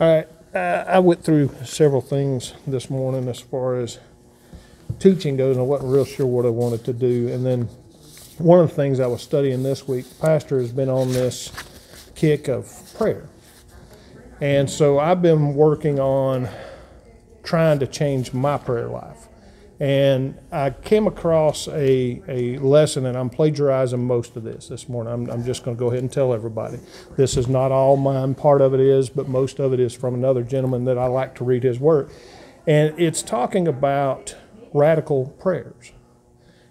All right, I, went through several things this morning as far as teaching goes, and I wasn't real sure what I wanted to do. And then one of the things I was studying this week, Pastor has been on this kick of prayer. And so I've been working on trying to change my prayer life. And I came across a, a lesson, and I'm plagiarizing most of this this morning. I'm, I'm just going to go ahead and tell everybody. This is not all mine, part of it is, but most of it is from another gentleman that I like to read his work. And it's talking about radical prayers.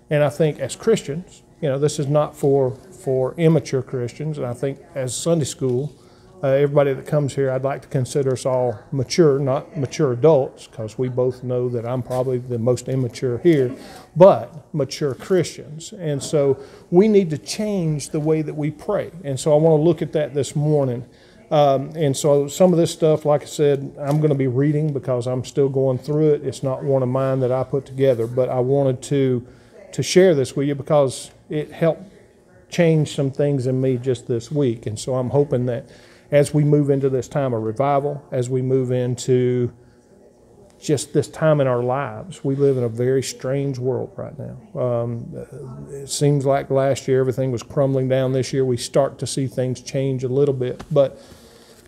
And I think as Christians, you know, this is not for, for immature Christians, and I think as Sunday school, uh, everybody that comes here, I'd like to consider us all mature, not mature adults, because we both know that I'm probably the most immature here, but mature Christians. And so we need to change the way that we pray. And so I want to look at that this morning. Um, and so some of this stuff, like I said, I'm going to be reading because I'm still going through it. It's not one of mine that I put together, but I wanted to to share this with you because it helped change some things in me just this week. And so I'm hoping that as we move into this time of revival, as we move into just this time in our lives. We live in a very strange world right now. Um, it seems like last year everything was crumbling down. This year we start to see things change a little bit, but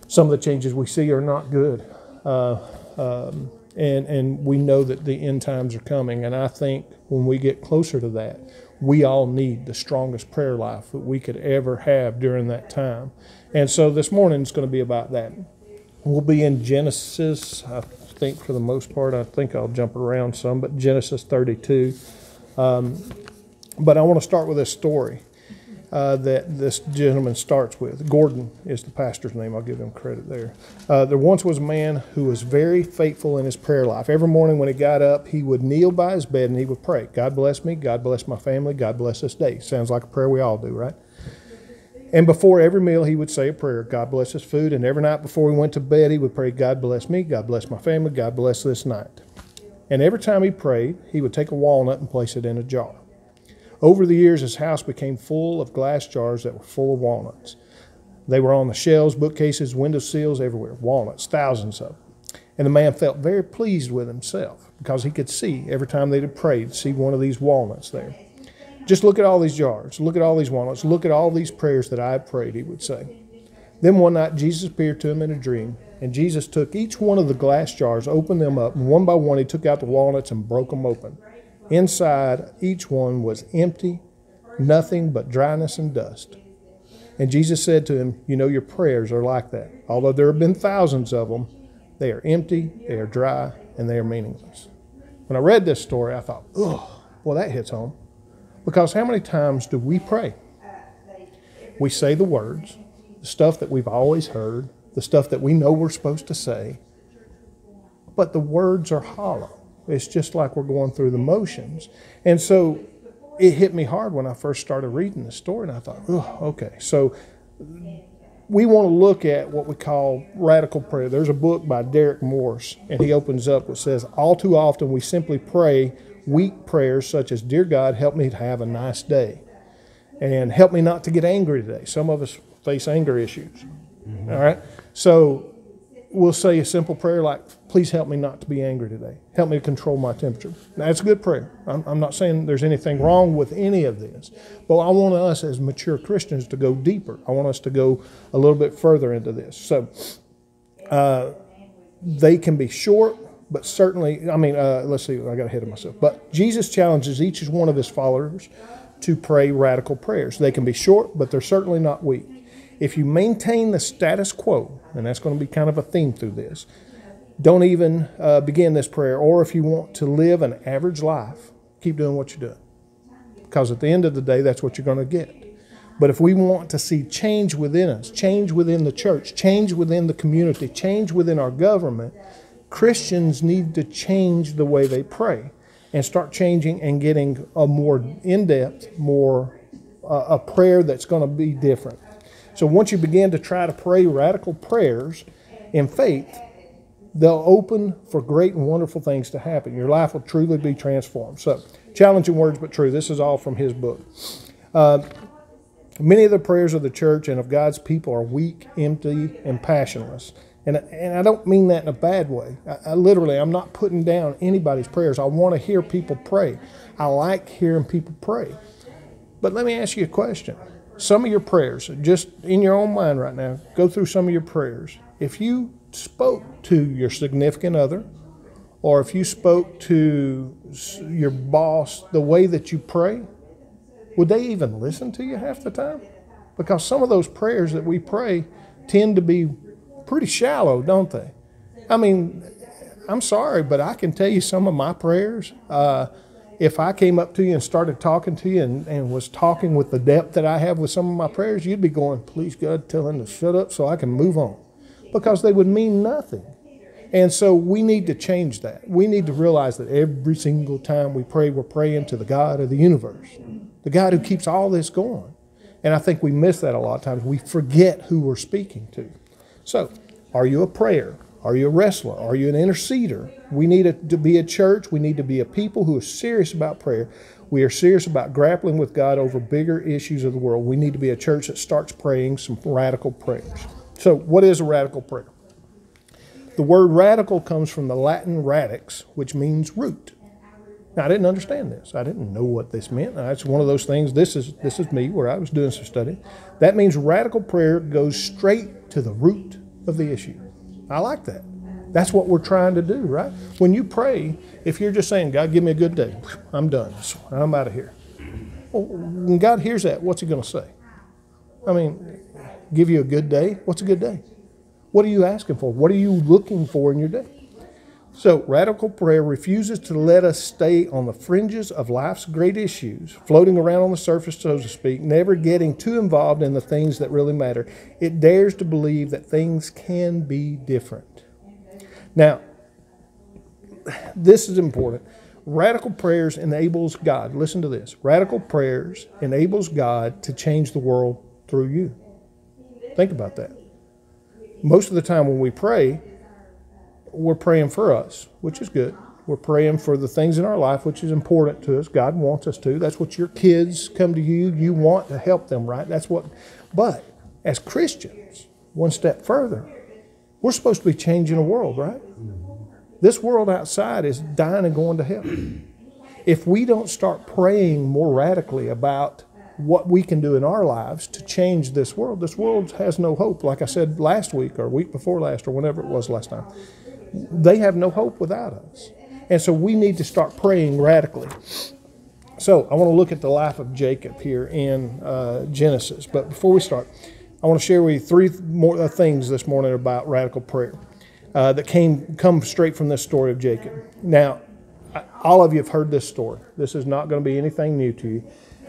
some of the changes we see are not good. Uh, um, and, and we know that the end times are coming. And I think when we get closer to that, we all need the strongest prayer life that we could ever have during that time. And so this morning is going to be about that. We'll be in Genesis, I think for the most part. I think I'll jump around some, but Genesis 32. Um, but I want to start with this story uh, that this gentleman starts with. Gordon is the pastor's name. I'll give him credit there. Uh, there once was a man who was very faithful in his prayer life. Every morning when he got up, he would kneel by his bed and he would pray, God bless me, God bless my family, God bless this day. Sounds like a prayer we all do, right? And before every meal, he would say a prayer God bless his food. And every night before he went to bed, he would pray, God bless me, God bless my family, God bless this night. And every time he prayed, he would take a walnut and place it in a jar. Over the years, his house became full of glass jars that were full of walnuts. They were on the shelves, bookcases, window sills, everywhere. Walnuts, thousands of them. And the man felt very pleased with himself because he could see every time they'd prayed, see one of these walnuts there. Just look at all these jars. Look at all these walnuts. Look at all these prayers that I have prayed, he would say. Then one night, Jesus appeared to him in a dream, and Jesus took each one of the glass jars, opened them up, and one by one, he took out the walnuts and broke them open. Inside each one was empty, nothing but dryness and dust. And Jesus said to him, You know, your prayers are like that. Although there have been thousands of them, they are empty, they are dry, and they are meaningless. When I read this story, I thought, Oh, well, that hits home. Because how many times do we pray? We say the words, the stuff that we've always heard, the stuff that we know we're supposed to say, but the words are hollow. It's just like we're going through the motions. And so it hit me hard when I first started reading the story, and I thought, oh, okay. So we want to look at what we call radical prayer. There's a book by Derek Morse, and he opens up which says, All too often we simply pray weak prayers such as, Dear God, help me to have a nice day, and help me not to get angry today. Some of us face anger issues. Mm-hmm. All right? So we'll say a simple prayer like, Please help me not to be angry today. Help me to control my temperature. Now, that's a good prayer. I'm, I'm, not saying there's anything wrong with any of this, but I want us as mature Christians to go deeper. I want us to go a little bit further into this. So, uh, they can be short, but certainly, I mean, uh, let's see, I got ahead of myself. But Jesus challenges each one of his followers to pray radical prayers. They can be short, but they're certainly not weak. If you maintain the status quo, and that's going to be kind of a theme through this, don't even uh, begin this prayer. Or if you want to live an average life, keep doing what you're doing. Because at the end of the day, that's what you're going to get. But if we want to see change within us, change within the church, change within the community, change within our government, Christians need to change the way they pray and start changing and getting a more in depth, more uh, a prayer that's going to be different. So once you begin to try to pray radical prayers in faith, they'll open for great and wonderful things to happen. Your life will truly be transformed. So, challenging words, but true. This is all from his book. Uh, many of the prayers of the church and of God's people are weak, empty, and passionless. And, and I don't mean that in a bad way. I, I literally, I'm not putting down anybody's prayers. I want to hear people pray. I like hearing people pray. But let me ask you a question. Some of your prayers, just in your own mind right now, go through some of your prayers. If you spoke to your significant other, or if you spoke to your boss the way that you pray, would they even listen to you half the time? Because some of those prayers that we pray tend to be pretty shallow, don't they? I mean, I'm sorry, but I can tell you some of my prayers. Uh, if I came up to you and started talking to you and, and was talking with the depth that I have with some of my prayers, you'd be going, please God, tell him to shut up so I can move on. Because they would mean nothing. And so we need to change that. We need to realize that every single time we pray, we're praying to the God of the universe, the God who keeps all this going. And I think we miss that a lot of times. We forget who we're speaking to. So, are you a prayer? Are you a wrestler? Are you an interceder? We need a, to be a church. We need to be a people who are serious about prayer. We are serious about grappling with God over bigger issues of the world. We need to be a church that starts praying some radical prayers. So, what is a radical prayer? The word radical comes from the Latin radix, which means root. Now, I didn't understand this. I didn't know what this meant. It's one of those things. This is this is me where I was doing some study. That means radical prayer goes straight to the root of the issue. I like that. That's what we're trying to do, right? When you pray, if you're just saying, God, give me a good day, I'm done. I'm out of here. Well, when God hears that, what's He going to say? I mean, give you a good day? What's a good day? What are you asking for? What are you looking for in your day? So, radical prayer refuses to let us stay on the fringes of life's great issues, floating around on the surface, so to speak, never getting too involved in the things that really matter. It dares to believe that things can be different. Now, this is important. Radical prayers enables God. Listen to this. Radical prayers enables God to change the world through you. Think about that. Most of the time when we pray, we're praying for us, which is good. We're praying for the things in our life which is important to us. God wants us to. That's what your kids come to you. You want to help them, right? That's what. But as Christians, one step further, we're supposed to be changing the world, right? This world outside is dying and going to hell. If we don't start praying more radically about what we can do in our lives to change this world, this world has no hope. Like I said last week or week before last or whenever it was last time they have no hope without us. And so we need to start praying radically. So I want to look at the life of Jacob here in uh, Genesis. But before we start, I want to share with you three more uh, things this morning about radical prayer uh, that came come straight from this story of Jacob. Now, all of you have heard this story. This is not going to be anything new to you.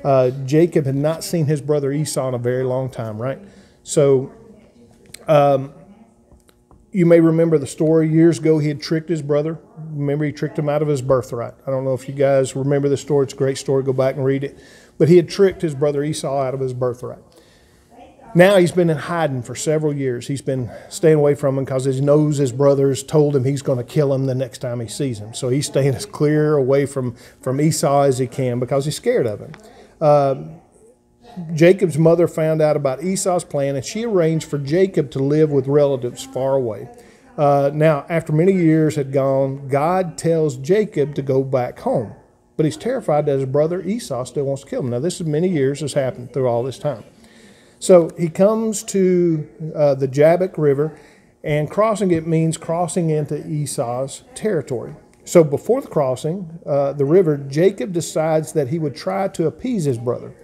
Uh, Jacob had not seen his brother Esau in a very long time, right? So um, you may remember the story years ago. He had tricked his brother. Remember, he tricked him out of his birthright. I don't know if you guys remember the story. It's a great story. Go back and read it. But he had tricked his brother Esau out of his birthright. Now he's been in hiding for several years. He's been staying away from him because he knows his brothers told him he's going to kill him the next time he sees him. So he's staying as clear away from, from Esau as he can because he's scared of him. Uh, Jacob's mother found out about Esau's plan and she arranged for Jacob to live with relatives far away. Uh, now, after many years had gone, God tells Jacob to go back home. But he's terrified that his brother Esau still wants to kill him. Now, this is many years has happened through all this time. So he comes to uh, the Jabbok River, and crossing it means crossing into Esau's territory. So before the crossing, uh, the river, Jacob decides that he would try to appease his brother.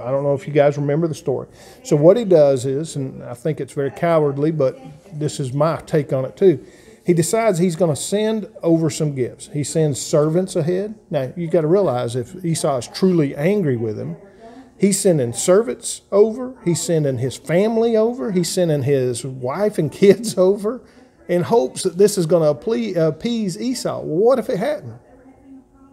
I don't know if you guys remember the story. So what he does is, and I think it's very cowardly, but this is my take on it too. He decides he's going to send over some gifts. He sends servants ahead. Now you got to realize if Esau is truly angry with him, he's sending servants over. He's sending his family over. He's sending his wife and kids over, in hopes that this is going to appease Esau. What if it hadn't?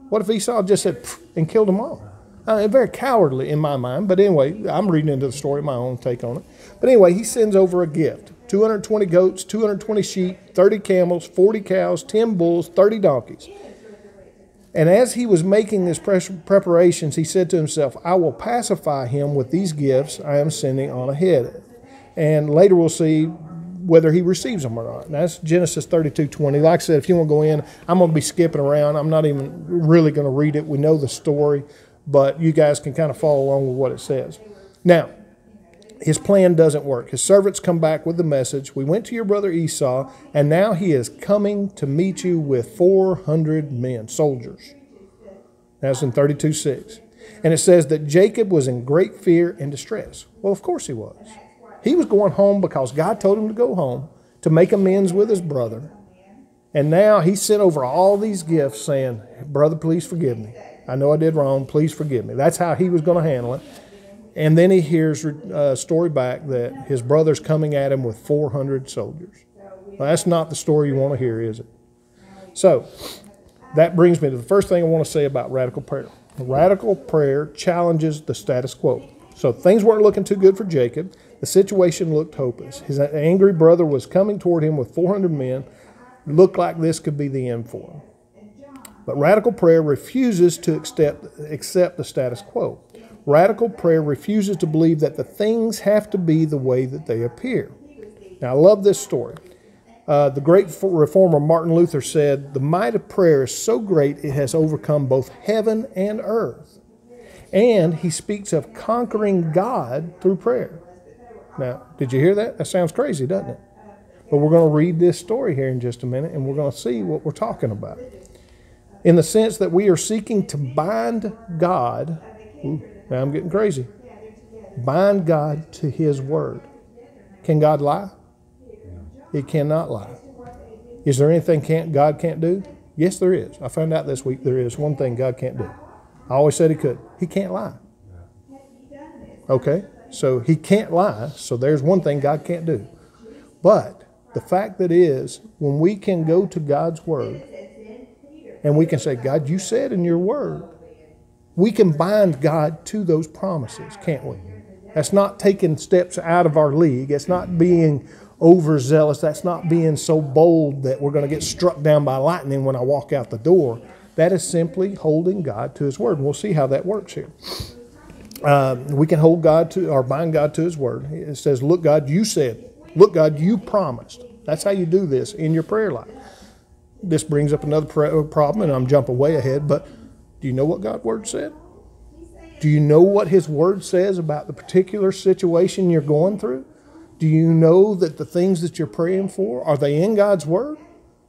What if Esau just said and killed them all? Uh, very cowardly in my mind, but anyway, I'm reading into the story, my own take on it. But anyway, he sends over a gift 220 goats, 220 sheep, 30 camels, 40 cows, 10 bulls, 30 donkeys. And as he was making his preparations, he said to himself, I will pacify him with these gifts I am sending on ahead. And later we'll see whether he receives them or not. And that's Genesis 32 20. Like I said, if you want to go in, I'm going to be skipping around. I'm not even really going to read it. We know the story, but you guys can kind of follow along with what it says. Now, his plan doesn't work. His servants come back with the message We went to your brother Esau, and now he is coming to meet you with 400 men, soldiers. That's in 32 6. And it says that Jacob was in great fear and distress. Well, of course he was. He was going home because God told him to go home to make amends with his brother. And now he sent over all these gifts saying, Brother, please forgive me. I know I did wrong. Please forgive me. That's how he was going to handle it. And then he hears a story back that his brother's coming at him with 400 soldiers. Well, that's not the story you want to hear, is it? So that brings me to the first thing I want to say about radical prayer. Radical prayer challenges the status quo. So things weren't looking too good for Jacob. The situation looked hopeless. His angry brother was coming toward him with 400 men. Looked like this could be the end for him. But radical prayer refuses to accept, accept the status quo. Radical prayer refuses to believe that the things have to be the way that they appear. Now, I love this story. Uh, the great reformer Martin Luther said, The might of prayer is so great it has overcome both heaven and earth. And he speaks of conquering God through prayer. Now, did you hear that? That sounds crazy, doesn't it? But we're going to read this story here in just a minute and we're going to see what we're talking about. In the sense that we are seeking to bind God. Ooh, now I'm getting crazy. Bind God to His Word. Can God lie? He cannot lie. Is there anything can't, God can't do? Yes, there is. I found out this week there is one thing God can't do. I always said He could. He can't lie. Okay? So He can't lie. So there's one thing God can't do. But the fact that is, when we can go to God's Word and we can say, God, you said in your Word, we can bind God to those promises, can't we? That's not taking steps out of our league. It's not being overzealous. That's not being so bold that we're going to get struck down by lightning when I walk out the door. That is simply holding God to His word. And we'll see how that works here. Uh, we can hold God to or bind God to His word. It says, "Look, God, you said. Look, God, you promised." That's how you do this in your prayer life. This brings up another problem, and I'm jumping way ahead. But do you know what God's word said? Do you know what His word says about the particular situation you're going through? Do you know that the things that you're praying for are they in God's word?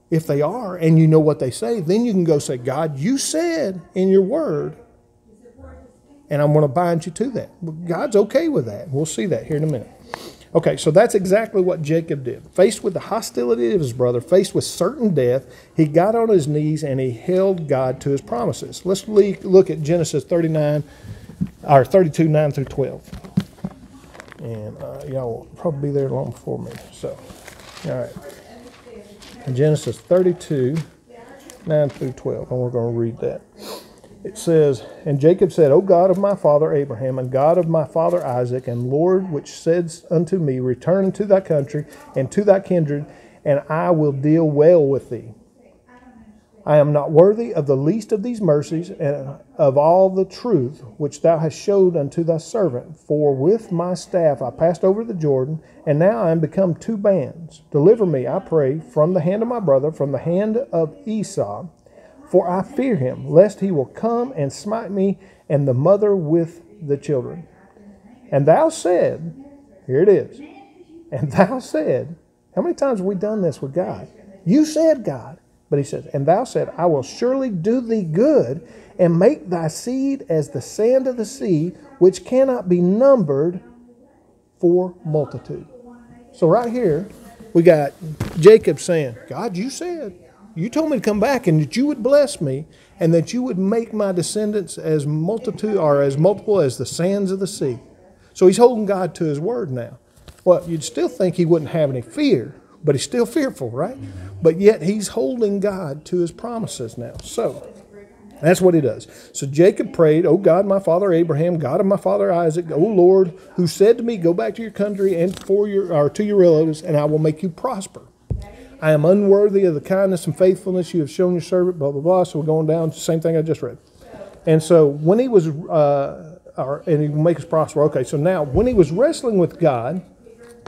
If they are, and you know what they say, then you can go say, God, you said in your word, and I'm going to bind you to that. God's okay with that. We'll see that here in a minute. Okay, so that's exactly what Jacob did. Faced with the hostility of his brother, faced with certain death, he got on his knees and he held God to his promises. Let's look at Genesis 39, or 32, 9 through 12 and uh, y'all will probably be there long before me. So, all right. Genesis 32, 9 through 12, and we're going to read that. It says, And Jacob said, O God of my father Abraham, and God of my father Isaac, and Lord, which says unto me, Return to thy country and to thy kindred, and I will deal well with thee. I am not worthy of the least of these mercies and of all the truth which thou hast showed unto thy servant. For with my staff I passed over the Jordan, and now I am become two bands. Deliver me, I pray, from the hand of my brother, from the hand of Esau, for I fear him, lest he will come and smite me and the mother with the children. And thou said, here it is, and thou said, how many times have we done this with God? You said, God, but he says, And thou said, I will surely do thee good and make thy seed as the sand of the sea, which cannot be numbered for multitude. So, right here, we got Jacob saying, God, you said, you told me to come back and that you would bless me and that you would make my descendants as multitude or as multiple as the sands of the sea. So he's holding God to his word now. Well, you'd still think he wouldn't have any fear but he's still fearful, right? But yet he's holding God to his promises now. So that's what he does. So Jacob prayed, Oh God, my father Abraham, God of my father Isaac, O Lord, who said to me, Go back to your country and for your or to your relatives, and I will make you prosper. I am unworthy of the kindness and faithfulness you have shown your servant, blah, blah, blah. So we're going down, same thing I just read. And so when he was, uh, or, and he will make us prosper. Okay, so now when he was wrestling with God,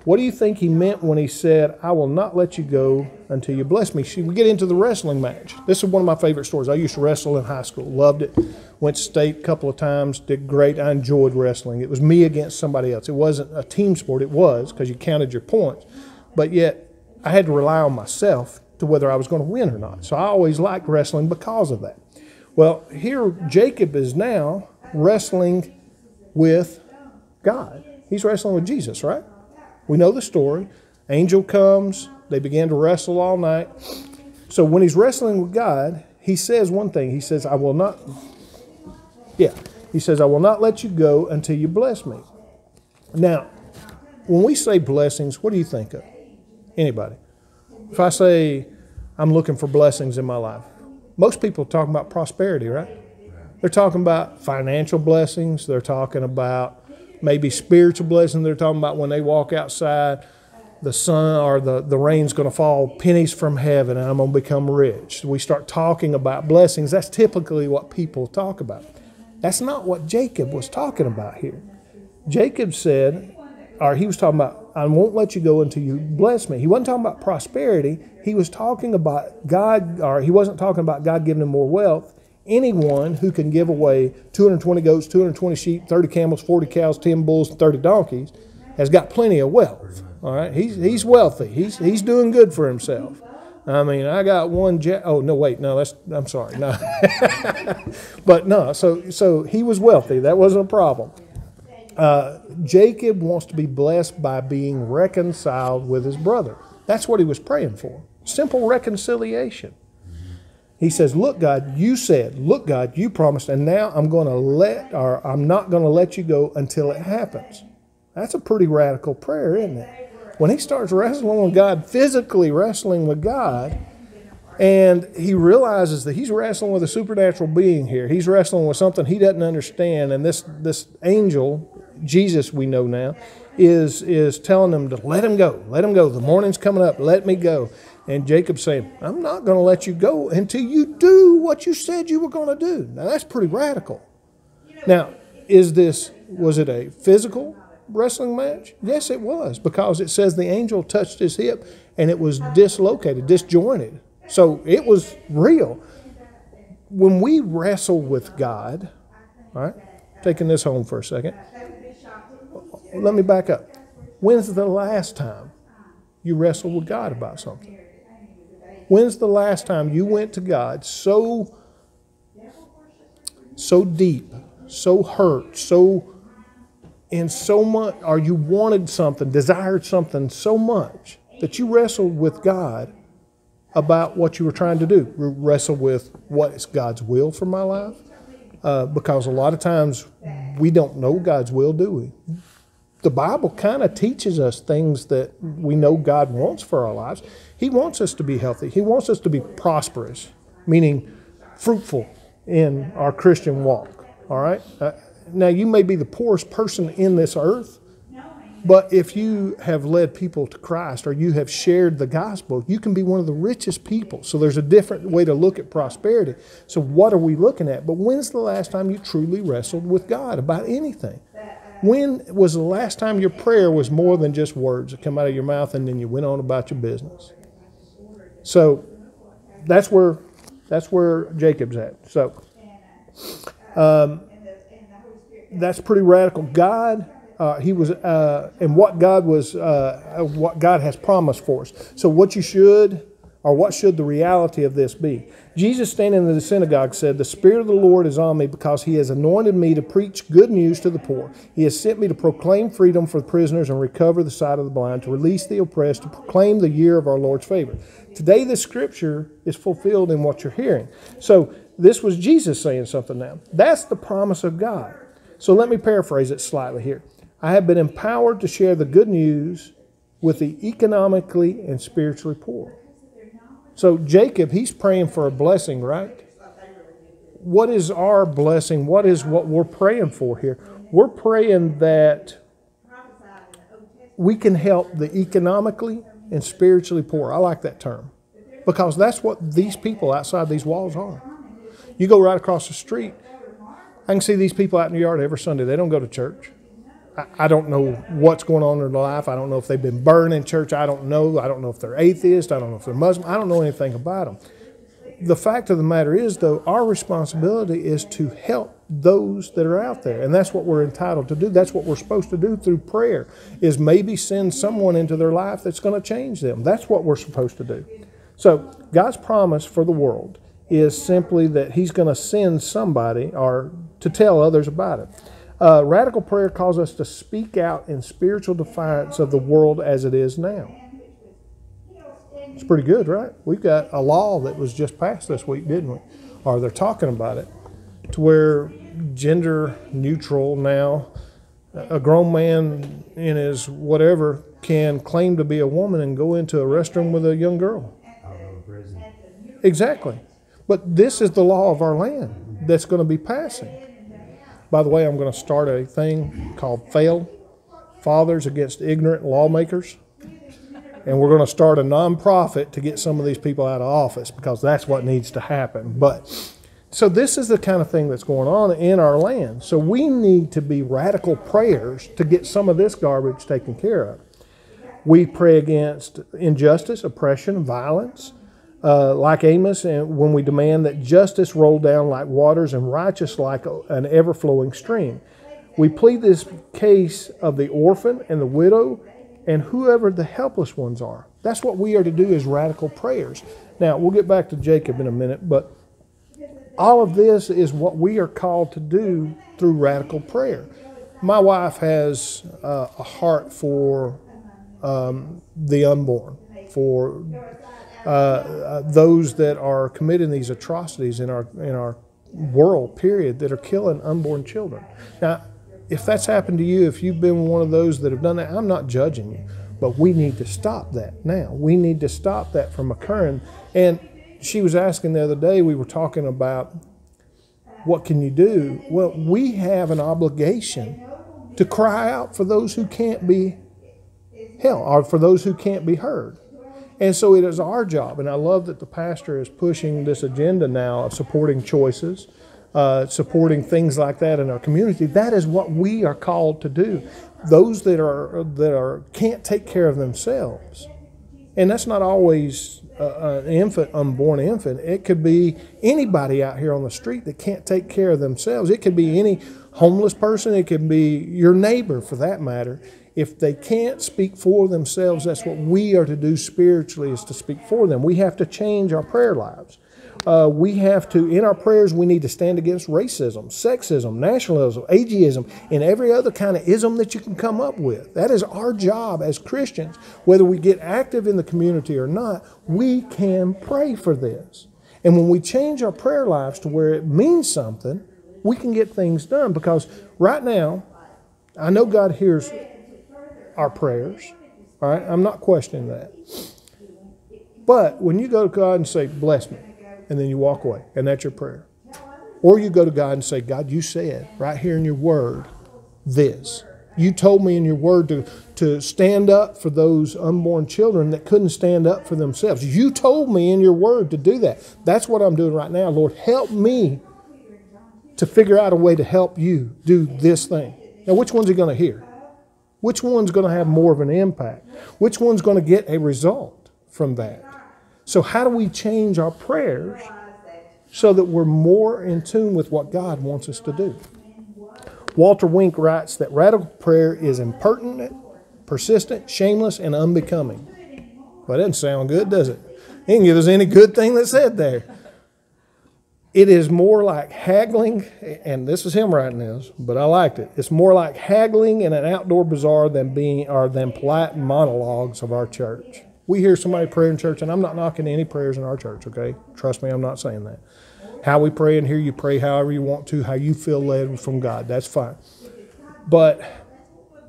What do you think he meant when he said, I will not let you go until you bless me? She, we get into the wrestling match. This is one of my favorite stories. I used to wrestle in high school, loved it. Went state a couple of times, did great. I enjoyed wrestling. It was me against somebody else. It wasn't a team sport, it was because you counted your points. But yet, I had to rely on myself to whether I was going to win or not. So I always liked wrestling because of that. Well, here Jacob is now wrestling with God. He's wrestling with Jesus, right? We know the story. Angel comes, they begin to wrestle all night. So when he's wrestling with God, he says one thing. He says, I will not, yeah, he says, I will not let you go until you bless me. Now, when we say blessings, what do you think of? Anybody? If I say, I'm looking for blessings in my life, most people talking about prosperity, right? They're talking about financial blessings. They're talking about maybe spiritual blessings. They're talking about when they walk outside, the sun or the, the rain's going to fall pennies from heaven and I'm going to become rich. We start talking about blessings. That's typically what people talk about. That's not what Jacob was talking about here. Jacob said, or he was talking about, I won't let you go until you bless me. He wasn't talking about prosperity. He was talking about God, or he wasn't talking about God giving him more wealth. Anyone who can give away 220 goats, 220 sheep, 30 camels, 40 cows, 10 bulls, 30 donkeys has got plenty of wealth. All right, he's he's wealthy. He's he's doing good for himself. I mean, I got one jet. Oh no, wait, no, that's I'm sorry, no. but no, so so he was wealthy. That wasn't a problem. Uh, Jacob wants to be blessed by being reconciled with his brother. That's what he was praying for. Simple reconciliation. He says, Look, God, you said, look, God, you promised, and now I'm going to let, or I'm not going to let you go until it happens. That's a pretty radical prayer, isn't it? When he starts wrestling with God, physically wrestling with God, and he realizes that he's wrestling with a supernatural being here. He's wrestling with something he doesn't understand, and this this angel Jesus we know now, is, is telling them to let him go, let him go. The morning's coming up, let me go. And Jacob's saying, I'm not going to let you go until you do what you said you were going to do. Now, that's pretty radical. Now, is this, was it a physical wrestling match? Yes, it was, because it says the angel touched his hip and it was dislocated, disjointed. So it was real. When we wrestle with God, all right, taking this home for a second, let me back up. When's the last time you wrestled with God about something? When's the last time you went to God so so deep, so hurt, so in so much or you wanted something, desired something so much that you wrestled with God about what you were trying to do. Wrestle with what is God's will for my life? Uh, because a lot of times we don't know God's will, do we? The Bible kind of teaches us things that we know God wants for our lives. He wants us to be healthy. He wants us to be prosperous, meaning fruitful in our Christian walk. All right? Uh, now, you may be the poorest person in this earth, but if you have led people to Christ or you have shared the gospel, you can be one of the richest people. So there's a different way to look at prosperity. So, what are we looking at? But when's the last time you truly wrestled with God about anything? When was the last time your prayer was more than just words that come out of your mouth and then you went on about your business? So that's where that's where Jacob's at. So um, that's pretty radical. God, uh, he was, uh, and what God was, uh, what God has promised for us. So what you should, or what should the reality of this be? Jesus, standing in the synagogue, said, The Spirit of the Lord is on me because he has anointed me to preach good news to the poor. He has sent me to proclaim freedom for the prisoners and recover the sight of the blind, to release the oppressed, to proclaim the year of our Lord's favor. Today, this scripture is fulfilled in what you're hearing. So, this was Jesus saying something now. That's the promise of God. So, let me paraphrase it slightly here. I have been empowered to share the good news with the economically and spiritually poor. So Jacob, he's praying for a blessing, right? What is our blessing? What is what we're praying for here? We're praying that we can help the economically and spiritually poor. I like that term because that's what these people outside these walls are. You go right across the street, I can see these people out in the yard every Sunday. They don't go to church. I, don't know what's going on in their life. I don't know if they've been burned in church. I don't know. I don't know if they're atheist. I don't know if they're Muslim. I don't know anything about them. The fact of the matter is, though, our responsibility is to help those that are out there and that's what we're entitled to do that's what we're supposed to do through prayer is maybe send someone into their life that's going to change them that's what we're supposed to do so god's promise for the world is simply that he's going to send somebody or to tell others about it uh, radical prayer calls us to speak out in spiritual defiance of the world as it is now it's pretty good right we've got a law that was just passed this week didn't we or they're talking about it to where gender neutral now. A grown man in his whatever can claim to be a woman and go into a restroom with a young girl. Exactly. But this is the law of our land that's going to be passing. By the way, I'm going to start a thing called FAIL Fathers Against Ignorant Lawmakers. And we're going to start a nonprofit to get some of these people out of office because that's what needs to happen. But so this is the kind of thing that's going on in our land. So we need to be radical prayers to get some of this garbage taken care of. We pray against injustice, oppression, violence, uh, like Amos, and when we demand that justice roll down like waters and righteous like an ever flowing stream. We plead this case of the orphan and the widow and whoever the helpless ones are. That's what we are to do as radical prayers. Now, we'll get back to Jacob in a minute, but all of this is what we are called to do through radical prayer. My wife has uh, a heart for um, the unborn, for uh, uh, those that are committing these atrocities in our in our world. Period, that are killing unborn children. Now, if that's happened to you, if you've been one of those that have done that, I'm not judging you, but we need to stop that now. We need to stop that from occurring. And she was asking the other day, we were talking about what can you do? Well, we have an obligation to cry out for those who can't be held, or for those who can't be heard. And so it is our job, and I love that the pastor is pushing this agenda now of supporting choices, uh, supporting things like that in our community. That is what we are called to do. Those that are that are can't take care of themselves, and that's not always uh, an infant, unborn infant. It could be anybody out here on the street that can't take care of themselves. It could be any homeless person. It could be your neighbor, for that matter. If they can't speak for themselves, that's what we are to do spiritually is to speak for them. We have to change our prayer lives uh, we have to, in our prayers, we need to stand against racism, sexism, nationalism, ageism, and every other kind of ism that you can come up with. That is our job as Christians. Whether we get active in the community or not, we can pray for this. And when we change our prayer lives to where it means something, we can get things done. Because right now, I know God hears our prayers. All right, I'm not questioning that. But when you go to God and say, Bless me, and then you walk away, and that's your prayer. Or you go to God and say, God, you said right here in your word this. You told me in your word to, to stand up for those unborn children that couldn't stand up for themselves. You told me in your word to do that. That's what I'm doing right now. Lord, help me to figure out a way to help you do this thing. Now, which one's he going to hear? Which one's going to have more of an impact? Which one's going to get a result from that? So, how do we change our prayers so that we're more in tune with what God wants us to do? Walter Wink writes that radical prayer is impertinent, persistent, shameless, and unbecoming. Well, that doesn't sound good, does it? He didn't give us any good thing that said there. It is more like haggling, and this is him writing this, but I liked it. It's more like haggling in an outdoor bazaar than being or than polite monologues of our church. We hear somebody pray in church, and I'm not knocking any prayers in our church, okay? Trust me, I'm not saying that. How we pray in here, you pray however you want to, how you feel led from God. That's fine. But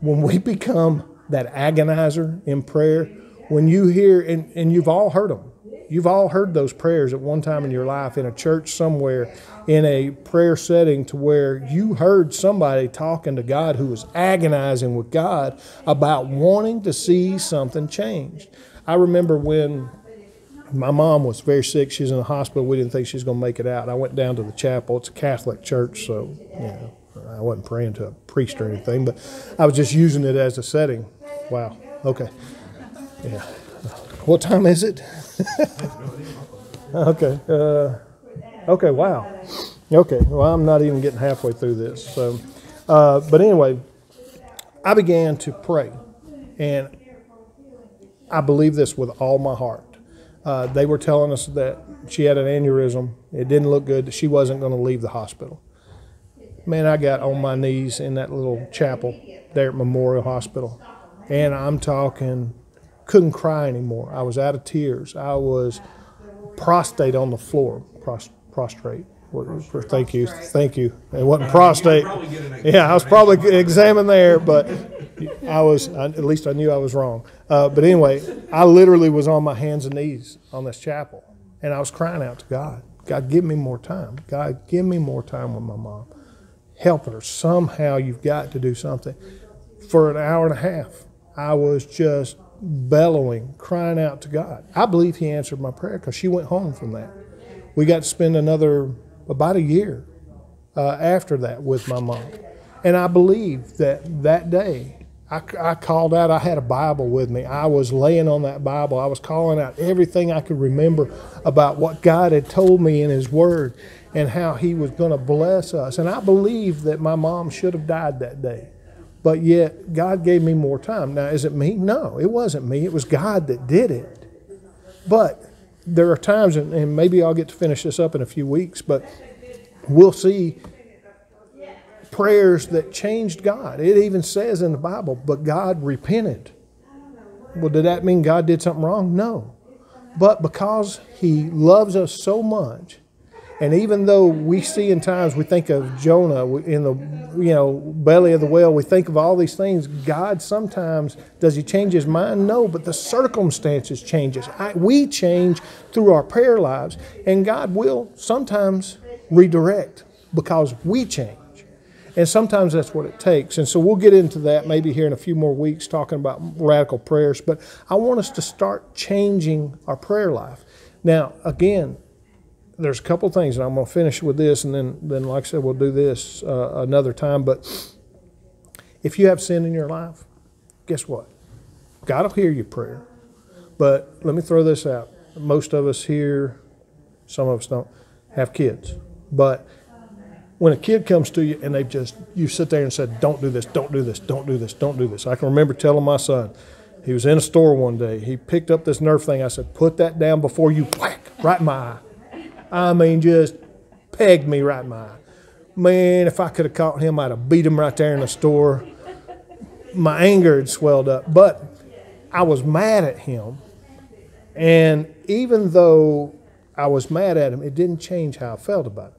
when we become that agonizer in prayer, when you hear, and, and you've all heard them, you've all heard those prayers at one time in your life in a church somewhere, in a prayer setting to where you heard somebody talking to God who was agonizing with God about wanting to see something changed. I remember when my mom was very sick. She's in the hospital. We didn't think she was going to make it out. I went down to the chapel. It's a Catholic church, so you know, I wasn't praying to a priest or anything, but I was just using it as a setting. Wow. Okay. Yeah. What time is it? okay. Uh, okay. Wow. Okay. Well, I'm not even getting halfway through this. So, uh, but anyway, I began to pray, and I believe this with all my heart. Uh, they were telling us that she had an aneurysm. It didn't look good. She wasn't going to leave the hospital. Man, I got on my knees in that little chapel there at Memorial Hospital, and I'm talking, couldn't cry anymore. I was out of tears. I was prostrate on the floor, prostrate. Thank you, thank you. It wasn't prostate. Yeah, I was probably examined there, but I was at least I knew I was wrong. Uh, but anyway, I literally was on my hands and knees on this chapel, and I was crying out to God. God, give me more time. God, give me more time with my mom. Help her somehow. You've got to do something. For an hour and a half, I was just bellowing, crying out to God. I believe He answered my prayer because she went home from that. We got to spend another about a year uh, after that with my mom. And I believe that that day, I, I, called out, I had a Bible with me. I was laying on that Bible. I was calling out everything I could remember about what God had told me in His Word and how He was going to bless us. And I believe that my mom should have died that day. But yet, God gave me more time. Now, is it me? No, it wasn't me. It was God that did it. But there are times, and, and maybe I'll get to finish this up in a few weeks, but we'll see prayers that changed God. It even says in the Bible, but God repented. Well, did that mean God did something wrong? No. But because He loves us so much, and even though we see in times we think of Jonah in the you know belly of the whale, we think of all these things. God sometimes does He change His mind? No, but the circumstances changes. I, we change through our prayer lives, and God will sometimes redirect because we change. And sometimes that's what it takes. And so we'll get into that maybe here in a few more weeks talking about radical prayers. But I want us to start changing our prayer life. Now, again, there's a couple things, and I'm going to finish with this, and then, then like I said, we'll do this uh, another time. But if you have sin in your life, guess what? God will hear your prayer. But let me throw this out. Most of us here, some of us don't, have kids. But when a kid comes to you and they just, you sit there and said, don't do this, don't do this, don't do this, don't do this. I can remember telling my son, he was in a store one day. He picked up this Nerf thing. I said, put that down before you whack right in my eye. I mean, just pegged me right in my eye. Man, if I could have caught him, I'd have beat him right there in the store. My anger had swelled up, but I was mad at him. And even though I was mad at him, it didn't change how I felt about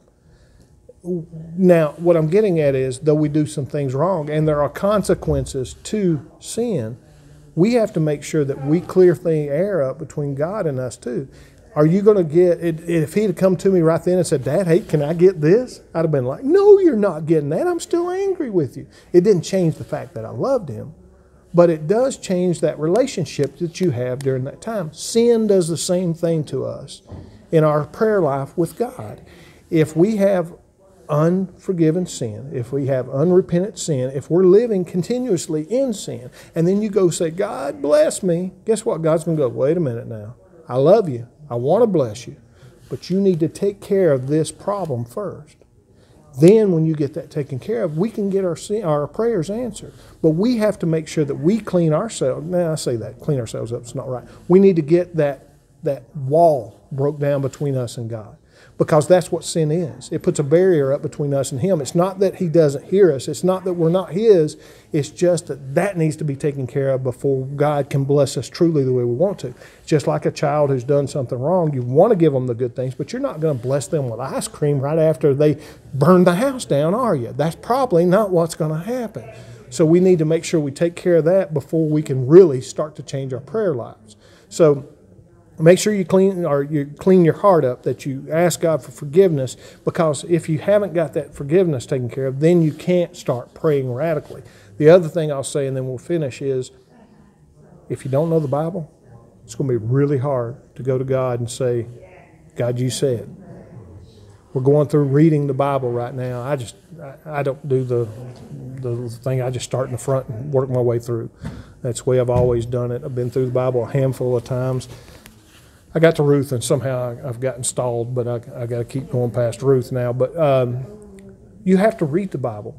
him. Now, what I'm getting at is, though we do some things wrong and there are consequences to sin, we have to make sure that we clear the air up between God and us too. Are you going to get, it? if he'd come to me right then and said, Dad, hey, can I get this? I'd have been like, No, you're not getting that. I'm still angry with you. It didn't change the fact that I loved him, but it does change that relationship that you have during that time. Sin does the same thing to us in our prayer life with God. If we have unforgiven sin, if we have unrepentant sin, if we're living continuously in sin, and then you go say, God bless me, guess what? God's going to go, wait a minute now. I love you. I want to bless you, but you need to take care of this problem first. Then, when you get that taken care of, we can get our our prayers answered. But we have to make sure that we clean ourselves. Now, I say that clean ourselves up. It's not right. We need to get that that wall broke down between us and God because that's what sin is. It puts a barrier up between us and Him. It's not that He doesn't hear us, it's not that we're not His, it's just that that needs to be taken care of before God can bless us truly the way we want to. Just like a child who's done something wrong, you want to give them the good things, but you're not going to bless them with ice cream right after they burn the house down, are you? That's probably not what's going to happen. So we need to make sure we take care of that before we can really start to change our prayer lives. So, Make sure you clean or you clean your heart up, that you ask God for forgiveness, because if you haven't got that forgiveness taken care of, then you can't start praying radically. The other thing I'll say, and then we'll finish, is if you don't know the Bible, it's going to be really hard to go to God and say, God, you said. we're going through reading the Bible right now. I just I, I don't do the the thing. I just start in the front and work my way through. That's the way I've always done it. I've been through the Bible a handful of times. I got to Ruth and somehow I, I've gotten stalled, but I, I got to keep going past Ruth now. But um, you have to read the Bible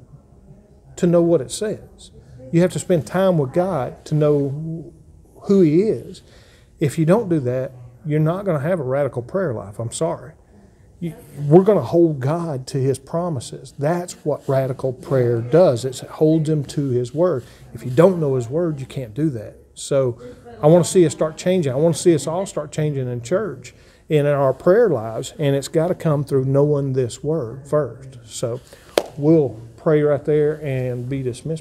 to know what it says. You have to spend time with God to know who He is. If you don't do that, you're not going to have a radical prayer life. I'm sorry. You, we're going to hold God to His promises. That's what radical prayer does. It holds Him to His word. If you don't know His word, you can't do that. So I want to see us start changing. I want to see us all start changing in church and in our prayer lives. And it's got to come through knowing this word first. So we'll pray right there and be dismissed.